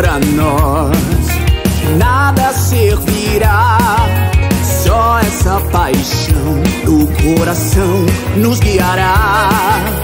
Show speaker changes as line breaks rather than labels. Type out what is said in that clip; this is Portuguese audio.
pra nós nada servirá. Só essa paixão do coração nos guiará.